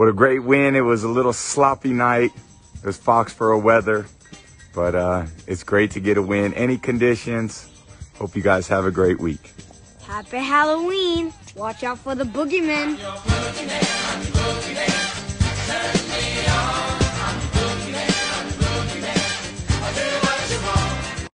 what a great win. It was a little sloppy night. It was Foxborough weather, but uh, it's great to get a win. Any conditions. Hope you guys have a great week. Happy Halloween. Watch out for the boogeyman.